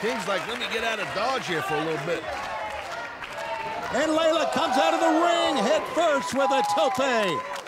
King's like, let me get out of Dodge here for a little bit. And Leyla comes out of the ring head first with a tope.